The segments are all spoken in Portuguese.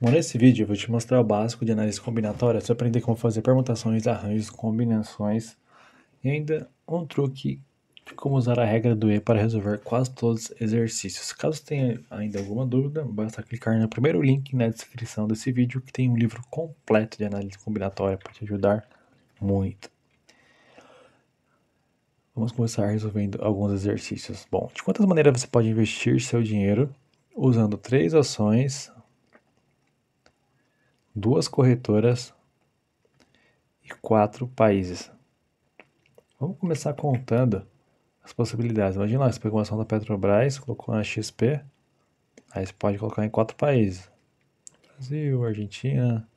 Bom, nesse vídeo eu vou te mostrar o básico de análise combinatória, você aprender como fazer permutações, arranjos, combinações e ainda um truque de como usar a regra do E para resolver quase todos os exercícios. Caso tenha ainda alguma dúvida, basta clicar no primeiro link na descrição desse vídeo que tem um livro completo de análise combinatória para te ajudar muito. Vamos começar resolvendo alguns exercícios. Bom, de quantas maneiras você pode investir seu dinheiro usando três ações duas corretoras e quatro países. Vamos começar contando as possibilidades. Imagina lá, você pegou uma ação da Petrobras, colocou na XP, aí você pode colocar em quatro países. Brasil, Argentina,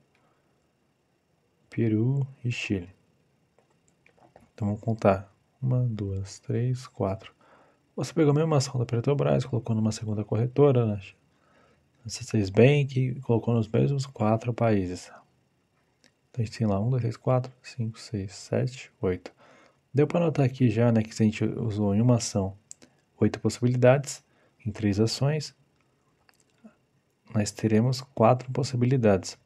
Peru e Chile. Então vamos contar. Uma, duas, três, quatro. Você pegou a mesma ação da Petrobras, colocou numa segunda corretora, né? C6 Bank colocou nos mesmos quatro países. Então a gente tem lá 1, 2, 3, 4, 5, 6, 7, 8. Deu para notar aqui já né, que se a gente usou em uma ação 8 possibilidades, em três ações, nós teremos quatro possibilidades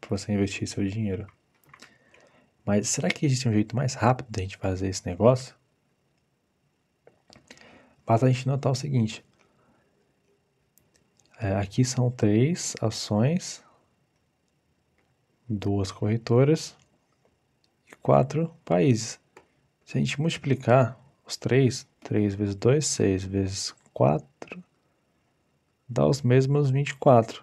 para você investir seu dinheiro. Mas será que existe um jeito mais rápido de a gente fazer esse negócio? Basta a gente notar o seguinte: é, aqui são três ações, duas corretoras e quatro países. Se a gente multiplicar os três, 3 vezes 2, 6 vezes 4, dá os mesmos 24.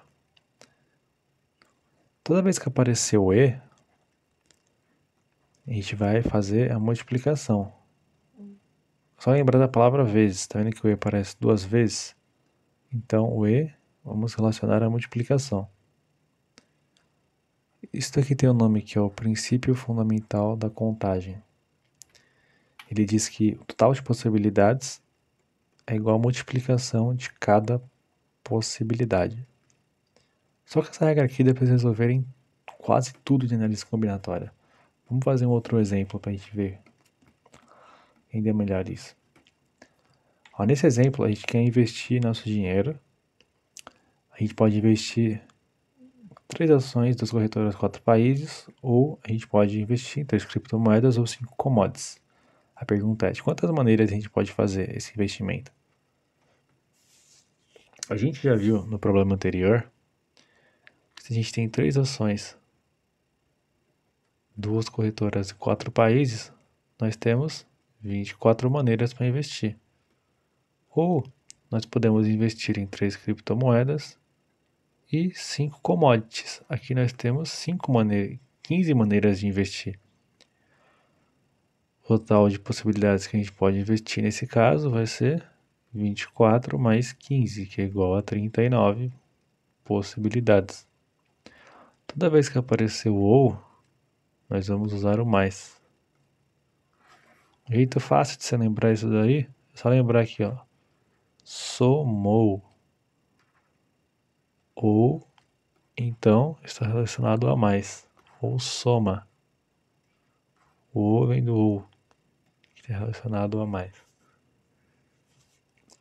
Toda vez que aparecer o E, a gente vai fazer a multiplicação. Só lembrar da palavra vezes, tá vendo que o E aparece duas vezes? Então o E Vamos relacionar a multiplicação. Isso aqui tem um nome que é o princípio fundamental da contagem. Ele diz que o total de possibilidades é igual à multiplicação de cada possibilidade. Só que essa regra aqui dá para resolver em quase tudo de análise combinatória. Vamos fazer um outro exemplo para a gente ver ainda melhor isso. Ó, nesse exemplo, a gente quer investir nosso dinheiro a gente pode investir três ações das corretoras quatro países, ou a gente pode investir em três criptomoedas ou cinco commodities. A pergunta é: de quantas maneiras a gente pode fazer esse investimento? A gente já viu no problema anterior que se a gente tem três ações, duas corretoras e quatro países, nós temos 24 maneiras para investir. Ou nós podemos investir em três criptomoedas e 5 commodities. Aqui nós temos 5 maneiras, 15 maneiras de investir. O total de possibilidades que a gente pode investir nesse caso vai ser 24 mais 15, que é igual a 39 possibilidades. Toda vez que aparecer o ou, nós vamos usar o mais. jeito fácil de você lembrar isso daí, é só lembrar aqui, ó. Somou ou então está relacionado a mais, ou soma. O ou vem do ou, que está relacionado a mais.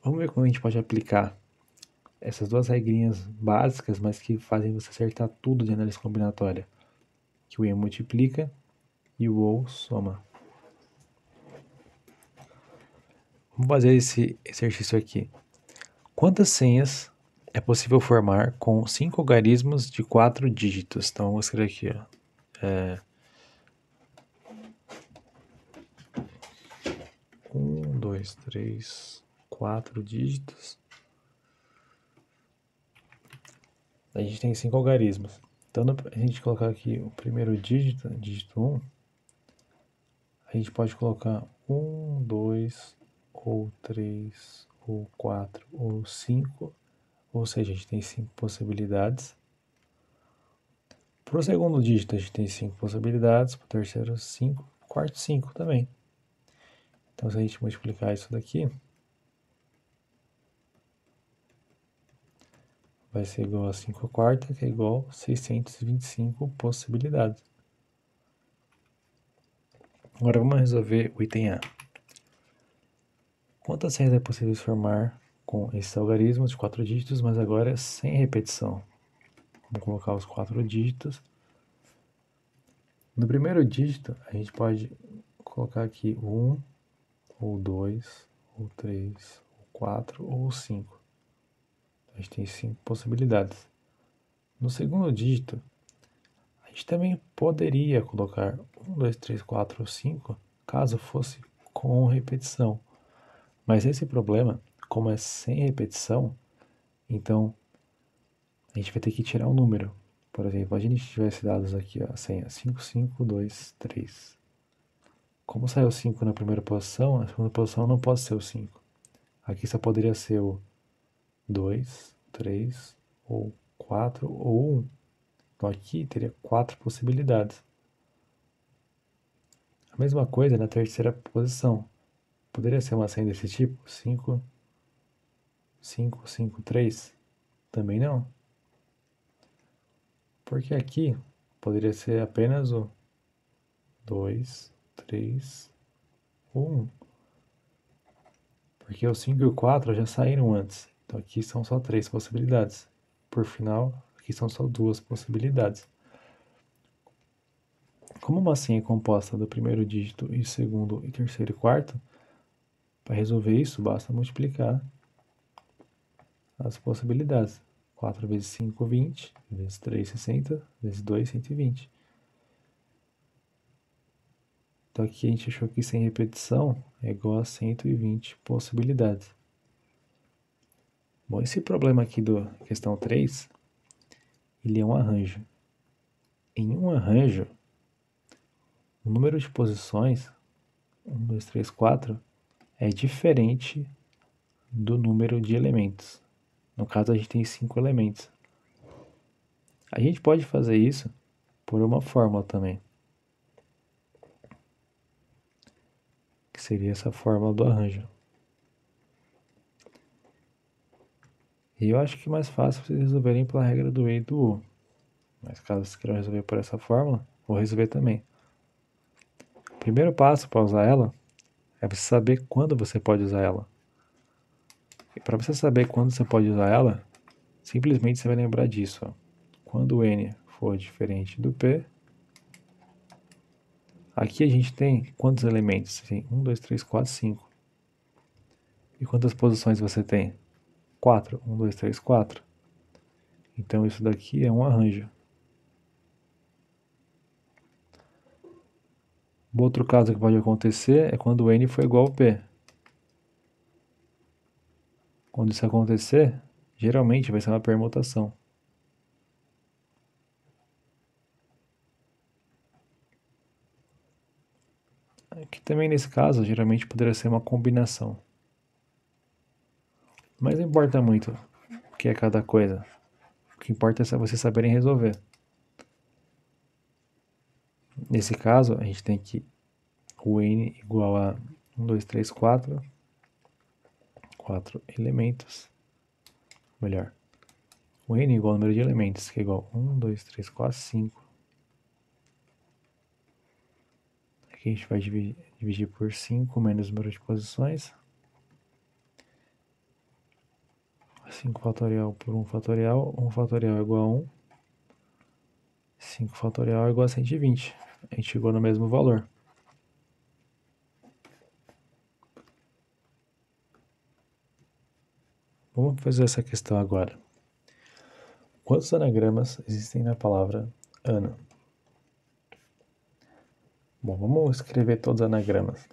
Vamos ver como a gente pode aplicar essas duas regrinhas básicas, mas que fazem você acertar tudo de análise combinatória. Que o e multiplica e o ou soma. Vamos fazer esse exercício aqui. Quantas senhas é possível formar com cinco algarismos de quatro dígitos. Então, vou escrever aqui, ó. É... Um, dois, três, quatro dígitos. A gente tem cinco algarismos. Então, a gente colocar aqui o primeiro dígito, dígito 1, um, a gente pode colocar 1, 2, ou 3, ou 4, ou 5 ou seja, a gente tem cinco possibilidades. Para o segundo dígito, a gente tem cinco possibilidades. Para o terceiro, cinco. Quarto, cinco também. Então, se a gente multiplicar isso daqui, vai ser igual a 5 quarta, que é igual a 625 possibilidades. Agora vamos resolver o item A. Quantas senhas é possível formar com esses algarismos de quatro dígitos, mas agora sem repetição. Vamos colocar os quatro dígitos. No primeiro dígito, a gente pode colocar aqui o 1, ou 2, ou 3, ou 4, ou 5. A gente tem cinco possibilidades. No segundo dígito, a gente também poderia colocar 1, 2, 3, 4 ou 5, caso fosse com repetição. Mas esse problema, como é sem repetição, então a gente vai ter que tirar um número. Por exemplo, a gente tivesse dados aqui a senha 5523. Como saiu 5 na primeira posição, a segunda posição não pode ser o 5. Aqui só poderia ser o 2, 3, ou 4, ou 1. Então aqui teria quatro possibilidades. A mesma coisa na terceira posição. Poderia ser uma senha desse tipo? 5, 5, 5, 3? Também não. Porque aqui poderia ser apenas o 2, 3 ou 1. Porque o 5 e o 4 já saíram antes. Então aqui são só três possibilidades. Por final, aqui são só duas possibilidades. Como uma senha é composta do primeiro dígito e segundo e terceiro e quarto, para resolver isso, basta multiplicar as possibilidades. 4 vezes 5, 20, vezes 3, 60, vezes 2, 120. Então aqui a gente achou que sem repetição é igual a 120 possibilidades. Bom, esse problema aqui do questão 3, ele é um arranjo. Em um arranjo, o número de posições, 1, 2, 3, 4, é diferente do número de elementos. No caso, a gente tem cinco elementos. A gente pode fazer isso por uma fórmula também. Que seria essa fórmula do arranjo. E eu acho que é mais fácil vocês resolverem pela regra do E e do U. Mas caso vocês queiram resolver por essa fórmula, vou resolver também. O primeiro passo para usar ela é você saber quando você pode usar ela. E para você saber quando você pode usar ela, simplesmente você vai lembrar disso. Quando o n for diferente do p, aqui a gente tem quantos elementos? Tem 1, 2, 3, 4, 5. E quantas posições você tem? 4. 1, 2, 3, 4. Então isso daqui é um arranjo. Outro caso que pode acontecer é quando n for igual a p. Quando isso acontecer, geralmente vai ser uma permutação. Aqui também nesse caso, geralmente poderia ser uma combinação. Mas não importa muito o que é cada coisa. O que importa é vocês saberem resolver. Nesse caso, a gente tem que o n igual a 1, 2, 3, 4 quatro elementos. Melhor, o n igual ao número de elementos, que é igual a 1, 2, 3, 4, 5. Aqui a gente vai dividir, por 5 menos o número de posições. 5 fatorial por 1 fatorial. 1 fatorial é igual a 1. 5 fatorial é igual a 120. A gente chegou no mesmo valor. Vamos fazer essa questão agora. Quantos anagramas existem na palavra ano? Bom, vamos escrever todos os anagramas.